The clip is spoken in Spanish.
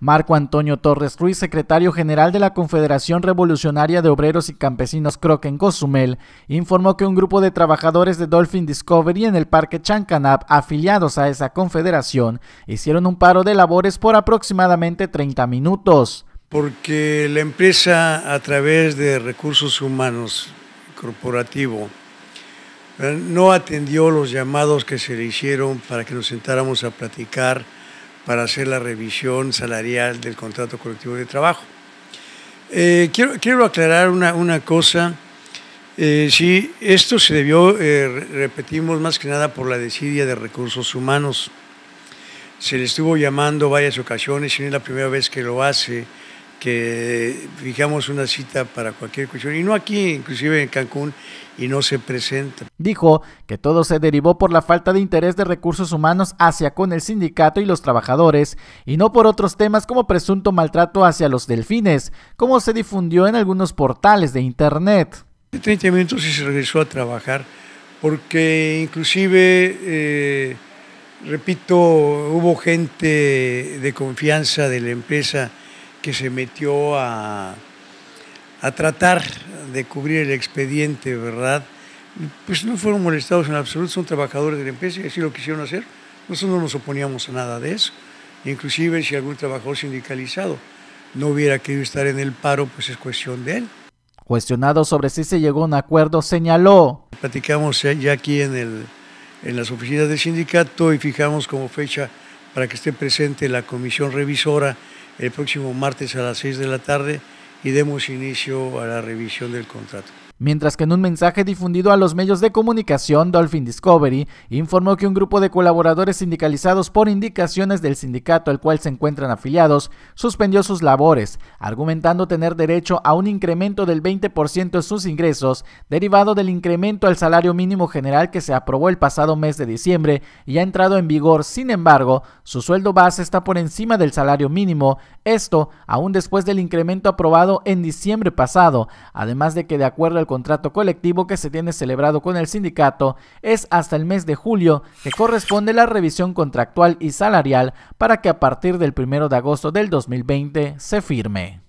Marco Antonio Torres Ruiz, secretario general de la Confederación Revolucionaria de Obreros y Campesinos Croc en Cozumel, informó que un grupo de trabajadores de Dolphin Discovery en el Parque Chancanap, afiliados a esa confederación, hicieron un paro de labores por aproximadamente 30 minutos. Porque la empresa, a través de recursos humanos corporativo, eh, no atendió los llamados que se le hicieron para que nos sentáramos a platicar para hacer la revisión salarial del contrato colectivo de trabajo. Eh, quiero, quiero, aclarar una, una cosa. Eh, sí, esto se debió, eh, repetimos más que nada, por la desidia de recursos humanos. Se le estuvo llamando varias ocasiones y no es la primera vez que lo hace que fijamos una cita para cualquier cuestión, y no aquí, inclusive en Cancún, y no se presenta. Dijo que todo se derivó por la falta de interés de recursos humanos hacia con el sindicato y los trabajadores, y no por otros temas como presunto maltrato hacia los delfines, como se difundió en algunos portales de internet. En 30 minutos y se regresó a trabajar, porque inclusive... Eh, repito, hubo gente de confianza de la empresa que se metió a, a tratar de cubrir el expediente, ¿verdad? Pues no fueron molestados en absoluto, son trabajadores de la empresa y así lo quisieron hacer. Nosotros no nos oponíamos a nada de eso. Inclusive si algún trabajador sindicalizado no hubiera querido estar en el paro, pues es cuestión de él. Cuestionado sobre si se llegó a un acuerdo, señaló. Platicamos ya aquí en, el, en las oficinas del sindicato y fijamos como fecha para que esté presente la comisión revisora el próximo martes a las 6 de la tarde y demos inicio a la revisión del contrato mientras que en un mensaje difundido a los medios de comunicación, Dolphin Discovery informó que un grupo de colaboradores sindicalizados por indicaciones del sindicato al cual se encuentran afiliados suspendió sus labores, argumentando tener derecho a un incremento del 20% de sus ingresos derivado del incremento al salario mínimo general que se aprobó el pasado mes de diciembre y ha entrado en vigor. Sin embargo, su sueldo base está por encima del salario mínimo, esto aún después del incremento aprobado en diciembre pasado, además de que de acuerdo al contrato colectivo que se tiene celebrado con el sindicato es hasta el mes de julio que corresponde la revisión contractual y salarial para que a partir del 1 de agosto del 2020 se firme.